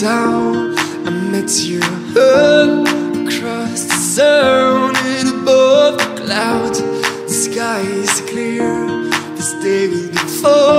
down, I met you up across the sun and above the clouds. The sky is clear. This day will be full.